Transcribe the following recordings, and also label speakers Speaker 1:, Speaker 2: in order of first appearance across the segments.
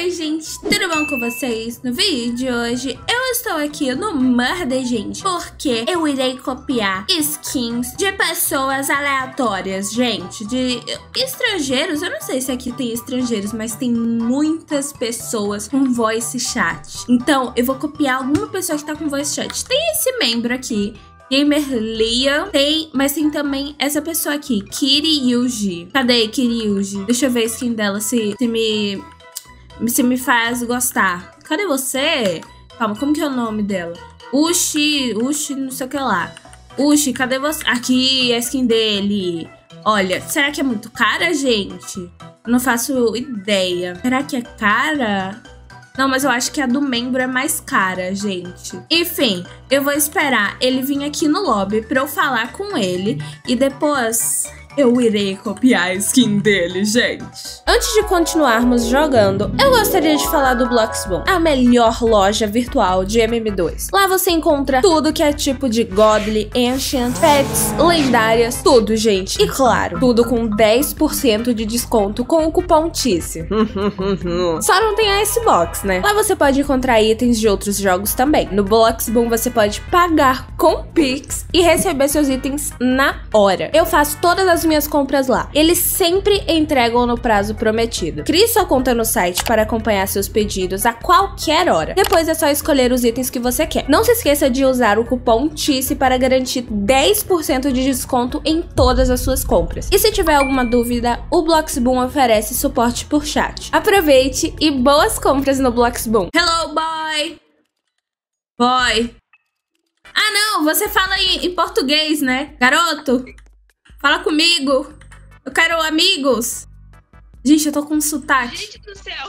Speaker 1: Oi, gente, tudo bom com vocês? No vídeo de hoje, eu estou aqui no Mar de Gente, porque eu irei copiar skins de pessoas aleatórias, gente, de estrangeiros. Eu não sei se aqui tem estrangeiros, mas tem muitas pessoas com voice chat. Então, eu vou copiar alguma pessoa que tá com voice chat. Tem esse membro aqui, Gamer Liam. Tem, mas tem também essa pessoa aqui, Kiri Yuji. Cadê Kiri Yuji? Deixa eu ver a skin dela, se, se me se me faz gostar. Cadê você? Calma, como que é o nome dela? Ushi, Ushi, não sei o que lá. Ushi, cadê você? Aqui, a skin dele. Olha, será que é muito cara, gente? Não faço ideia. Será que é cara? Não, mas eu acho que a do membro é mais cara, gente. Enfim, eu vou esperar ele vir aqui no lobby pra eu falar com ele. E depois eu irei copiar a skin dele, gente. Antes de continuarmos jogando, eu gostaria de falar do Bloxboom, a melhor loja virtual de MM2. Lá você encontra tudo que é tipo de Godly, Ancient, Pets, lendárias, tudo, gente. E claro, tudo com 10% de desconto com o cupom TICE. Só não tem a Icebox, né? Lá você pode encontrar itens de outros jogos também. No Bloxboom você pode pagar com Pix e receber seus itens na hora. Eu faço todas as minhas compras lá. Eles sempre entregam no prazo prometido. Crie sua conta no site para acompanhar seus pedidos a qualquer hora. Depois é só escolher os itens que você quer. Não se esqueça de usar o cupom TICE para garantir 10% de desconto em todas as suas compras. E se tiver alguma dúvida, o Bloxboom oferece suporte por chat. Aproveite e boas compras no Bloxboom. Hello, boy! Boy! Ah, não, você fala em, em português, né? Garoto! Fala comigo. Eu quero amigos. Gente, eu tô com um sotaque.
Speaker 2: Gente do céu.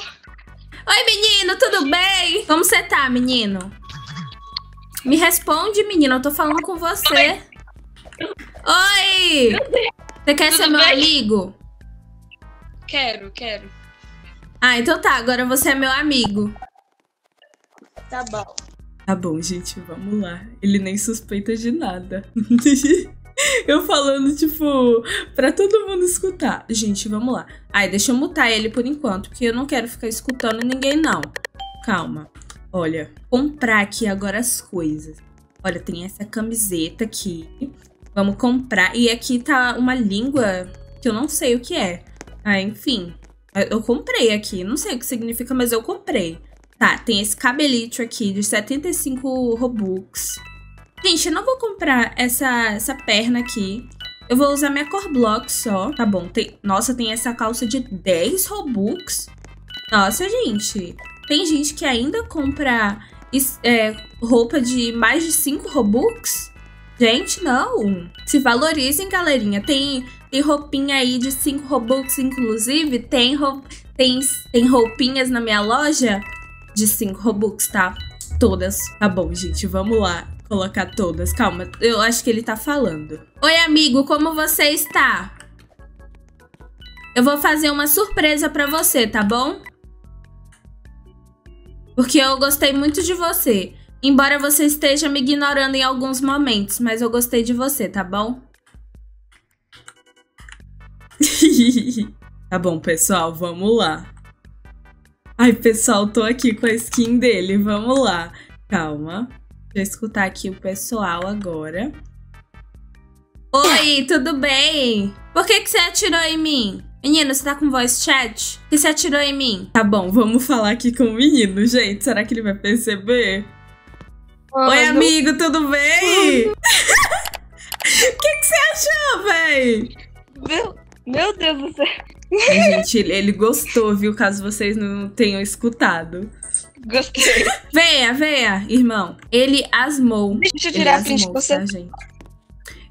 Speaker 1: Oi, menino, tudo bem? Como você tá, menino? Me responde, menino. Eu tô falando com você. Oi! Você quer
Speaker 2: Tudo
Speaker 1: ser meu
Speaker 2: bem?
Speaker 1: amigo?
Speaker 2: Quero, quero.
Speaker 1: Ah, então tá. Agora você é meu amigo.
Speaker 2: Tá bom.
Speaker 1: Tá bom, gente, vamos lá. Ele nem suspeita de nada. eu falando, tipo, pra todo mundo escutar. Gente, vamos lá. Ai, deixa eu mutar ele por enquanto, porque eu não quero ficar escutando ninguém, não. Calma. Olha, comprar aqui agora as coisas. Olha, tem essa camiseta aqui. Vamos comprar. E aqui tá uma língua que eu não sei o que é. Ah, enfim. Eu comprei aqui. Não sei o que significa, mas eu comprei. Tá, tem esse cabelito aqui de 75 Robux. Gente, eu não vou comprar essa, essa perna aqui. Eu vou usar minha cor block só. Tá bom. Tem, nossa, tem essa calça de 10 Robux. Nossa, gente. Tem gente que ainda compra é, roupa de mais de 5 Robux? Gente, não. Se valorizem, galerinha. Tem, tem roupinha aí de 5 Robux, inclusive. Tem, tem, tem roupinhas na minha loja de 5 Robux, tá? Todas. Tá bom, gente, vamos lá. Colocar todas. Calma, eu acho que ele tá falando. Oi, amigo, como você está? Eu vou fazer uma surpresa pra você, tá bom? Porque eu gostei muito de você. Embora você esteja me ignorando em alguns momentos, mas eu gostei de você, tá bom? tá bom, pessoal, vamos lá. Ai, pessoal, tô aqui com a skin dele. Vamos lá. Calma. Deixa eu escutar aqui o pessoal agora. Oi, tudo bem? Por que, que você atirou em mim? Menino, você tá com voice chat? Por que você atirou em mim? Tá bom, vamos falar aqui com o menino, gente. Será que ele vai perceber? Oi, amigo, tudo bem? O que, que você achou, véi?
Speaker 2: Meu, meu Deus do céu.
Speaker 1: Gente, ele, ele gostou, viu? Caso vocês não tenham escutado.
Speaker 2: Gostei.
Speaker 1: Venha, venha, irmão. Ele asmou.
Speaker 2: Deixa eu tirar a print de você.
Speaker 1: tá, gente?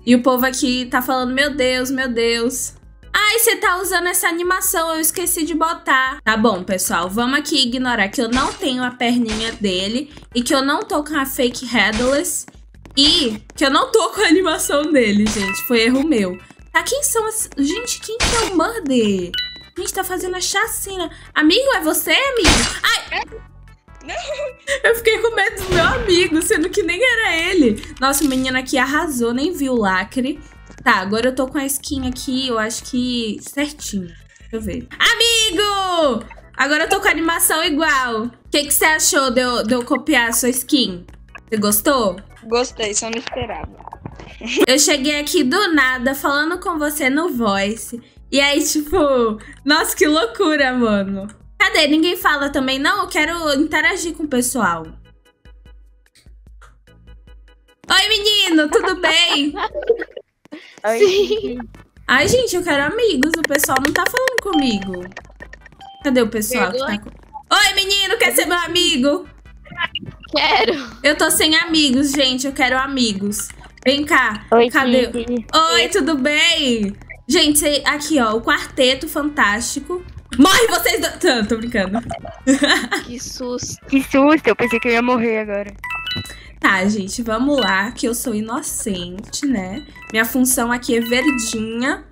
Speaker 1: E o povo aqui tá falando, meu Deus, meu Deus. Ai, você tá usando essa animação, eu esqueci de botar. Tá bom, pessoal, vamos aqui ignorar que eu não tenho a perninha dele e que eu não tô com a fake headless e que eu não tô com a animação dele, gente. Foi erro meu. Tá, quem são as... Gente, quem que é o Murder? A gente tá fazendo a chacina. Amigo, é você, amigo? Ai! Eu fiquei com medo do meu amigo, sendo que nem era ele. Nossa, o menino aqui arrasou, nem viu o lacre. Tá, agora eu tô com a skin aqui, eu acho que certinho. Deixa eu ver. Amigo! Agora eu tô com a animação igual. O que, que você achou de eu, de eu copiar a sua skin? Você gostou?
Speaker 2: Gostei, só não esperava.
Speaker 1: Eu cheguei aqui do nada falando com você no voice. E aí, tipo, nossa, que loucura, mano. Cadê? Ninguém fala também, não? Eu quero interagir com o pessoal. Oi, menino, tudo bem?
Speaker 3: Sim.
Speaker 1: Ai, gente, eu quero amigos. O pessoal não tá falando comigo. Cadê o pessoal que tá com... Oi, menino, quer ser meu amigo?
Speaker 3: Quero.
Speaker 1: Eu tô sem amigos, gente. Eu quero amigos. Vem cá.
Speaker 3: Oi,
Speaker 1: Cadê? Oi, tudo bem? Gente, aqui, ó, o quarteto fantástico. Morre vocês dois! Tô, tô brincando.
Speaker 3: Que susto.
Speaker 4: Que susto, eu pensei que eu ia morrer agora.
Speaker 1: Tá, gente, vamos lá, que eu sou inocente, né? Minha função aqui é verdinha.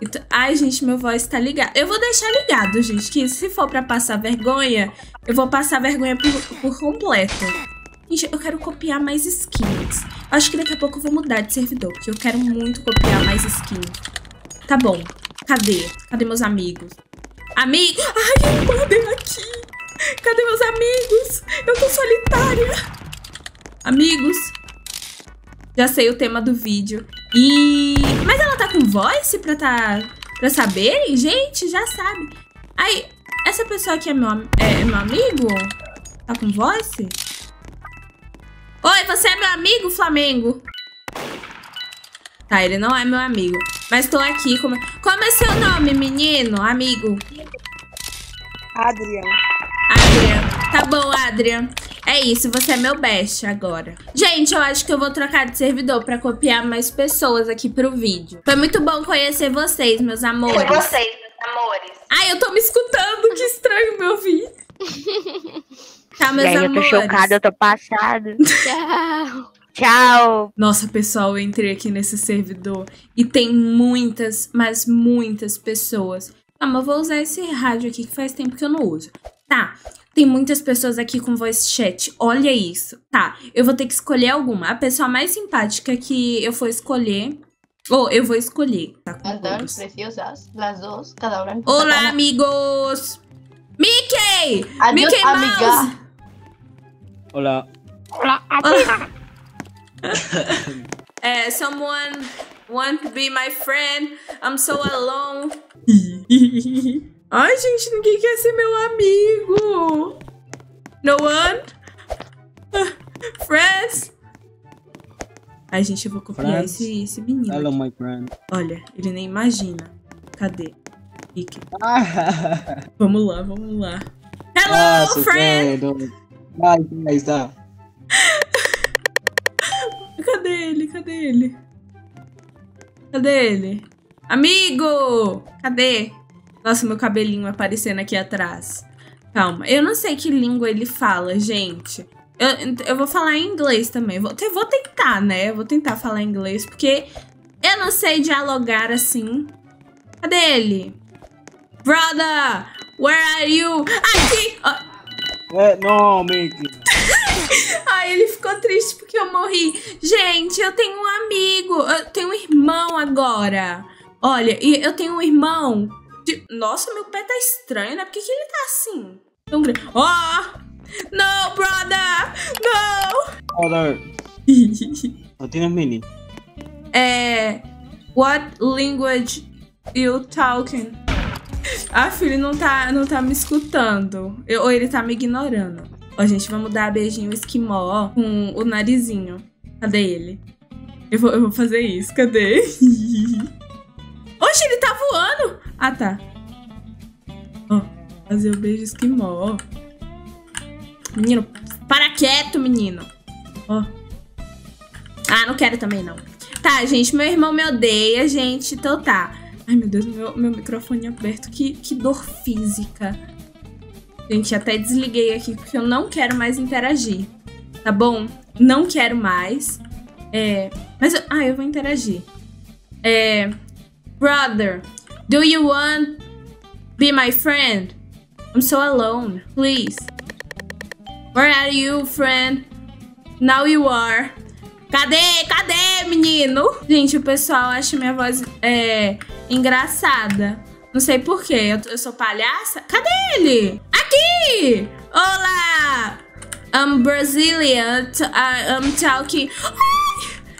Speaker 1: Então- Ai, gente, meu voz tá ligado. Eu vou deixar ligado, gente, que se for pra passar vergonha, eu vou passar vergonha por, por completo. Gente, eu quero copiar mais skins. Acho que daqui a pouco eu vou mudar de servidor, porque eu quero muito copiar mais skins. Tá bom. Cadê? Cadê meus amigos? Amigo! Ai, mandei aqui! Cadê meus amigos? Eu tô solitária! Amigos, já sei o tema do vídeo. E. Mas ela tá com voice pra tá. pra saberem? Gente, já sabe. Aí, essa pessoa aqui é meu, é, é meu amigo? Tá com voice? Oi, você é meu amigo, Flamengo? Tá, ele não é meu amigo. Mas tô aqui. Como, como é seu nome, menino? Amigo?
Speaker 2: Adriano.
Speaker 1: Adrian. Tá bom, Adrian. É isso, você é meu best agora. Gente, eu acho que eu vou trocar de servidor pra copiar mais pessoas aqui pro vídeo. Foi muito bom conhecer vocês, meus amores.
Speaker 5: vocês, meus amores.
Speaker 1: Ai, eu tô me escutando, que estranho me ouvir. Tá, meus
Speaker 4: e aí, eu tô
Speaker 1: amores.
Speaker 4: chocada, eu tô passado.
Speaker 3: Tchau.
Speaker 4: Tchau.
Speaker 1: Nossa, pessoal, eu entrei aqui nesse servidor e tem muitas, mas muitas pessoas. Ah, mas eu vou usar esse rádio aqui que faz tempo que eu não uso. Tá, tem muitas pessoas aqui com voice chat. Olha isso. Tá, eu vou ter que escolher alguma. A pessoa mais simpática que eu for escolher. Ou eu vou escolher. Tá com
Speaker 5: Andan
Speaker 1: todos.
Speaker 5: preciosas, las dos, cada
Speaker 1: Olá, amigos! Mickey!
Speaker 5: Adiós,
Speaker 1: Mickey Mouse!
Speaker 5: amiga.
Speaker 6: Hola.
Speaker 1: É, someone want to be my friend? I'm so alone. Ai, gente, ninguém quer ser meu amigo. No one? Friends? Ai, gente, eu vou copiar esse, esse menino.
Speaker 6: Hello,
Speaker 1: aqui.
Speaker 6: my friend.
Speaker 1: Olha, ele nem imagina. Cadê?
Speaker 6: Ah,
Speaker 1: Vamos lá, vamos lá. Hello,
Speaker 6: so
Speaker 1: friend!
Speaker 6: good. Bye, guys. Ah.
Speaker 1: Cadê ele? Cadê ele? Cadê ele? Amigo! Cadê? Nossa, meu cabelinho aparecendo aqui atrás. Calma, eu não sei que língua ele fala, gente. Eu, eu vou falar em inglês também. Vou, vou tentar, né? Eu vou tentar falar inglês, porque eu não sei dialogar assim. Cadê ele? Brother! Where are you? Aqui! Ó,
Speaker 6: Eh, no.
Speaker 1: Ai, ele ficou triste porque eu morri. Gente, eu tenho um amigo. Eu tenho um irmão agora. Olha, e eu tenho um irmão. de- Nossa, meu pé tá estranho, né? Por que, que ele tá assim? Tão grande. Oh! No, brother! No!
Speaker 6: Brother. No tienes mini.
Speaker 1: é. What language you talking? Ah, filho, não tá, não tá me escutando. Eu- ou ele tá me ignorando. Ó, gente, vamos dar beijinho esquimó com o narizinho. Cadê ele? Eu vou, eu vou fazer isso. Cadê? Oxe, ele tá voando! Ah, tá. Ó, fazer o beijo esquimó. Menino, para quieto, menino. Ó. Ah, não quero também, não. Tá, gente, meu irmão me odeia, gente. Então tá. Ai, meu Deus, meu, meu microfone aberto. Que, que dor física. Gente, até desliguei aqui porque eu não quero mais interagir. Tá bom? Não quero mais. É. Mas. eu- ah, eu vou interagir. É. Brother, do you want be my friend? I'm so alone. Please. Where are you, friend? Now you are. Cadê? Cadê, menino? Gente, o pessoal acha minha voz é, engraçada. Não sei porquê. Eu, eu sou palhaça? Cadê ele? Olá! I'm Brazilian. I'm talking. Ai!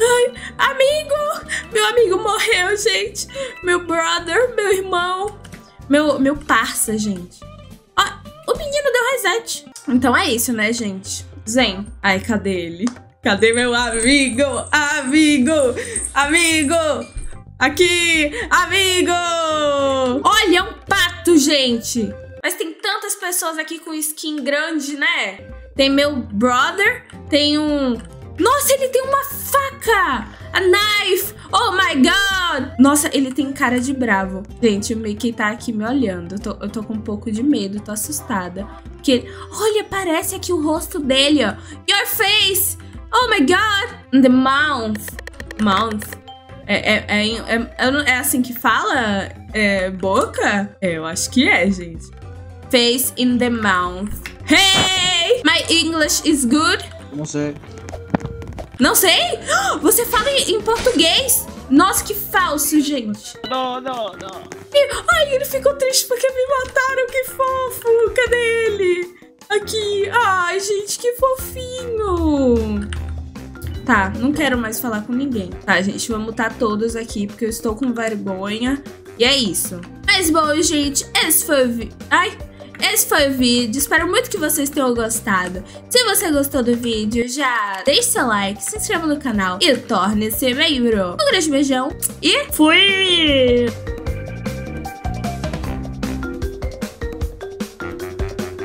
Speaker 1: Ai, amigo! Meu amigo morreu, gente. Meu brother, meu irmão. Meu, meu parça, gente. Ó, o menino deu reset. Então é isso, né, gente? Zen. Ai, cadê ele? Cadê meu amigo? Amigo! Amigo! Aqui! Amigo! Olha, é um pato, gente! Mas tem tantas pessoas aqui com skin grande, né? Tem meu brother, tem um. Nossa, ele tem uma faca! A knife! Oh my god! Nossa, ele tem cara de bravo. Gente, o Mickey tá aqui me olhando. Eu tô, eu tô com um pouco de medo, tô assustada. Porque, ele- olha, parece aqui o rosto dele, ó. Your face! Oh my god! The mouth. Mouth. É, é, é, é, é assim que fala? É boca? É, eu acho que é, gente. Face in the mouth. Hey! My English is good?
Speaker 6: Não sei.
Speaker 1: Não sei? Você fala em português? Nossa, que falso, gente.
Speaker 6: Não, não, não.
Speaker 1: Ai, ele ficou triste porque me mataram. Que fofo. Cadê ele? Aqui. Ai, gente, que fofinho. Tá, não quero mais falar com ninguém. Tá, gente, vou mutar todos aqui porque eu estou com vergonha. E é isso. Mas bom, gente, esse foi o vídeo. Ai. Esse foi o vídeo, espero muito que vocês tenham gostado. Se você gostou do vídeo, já deixe seu like, se inscreva no canal e torne-se membro. Um grande beijão e fui!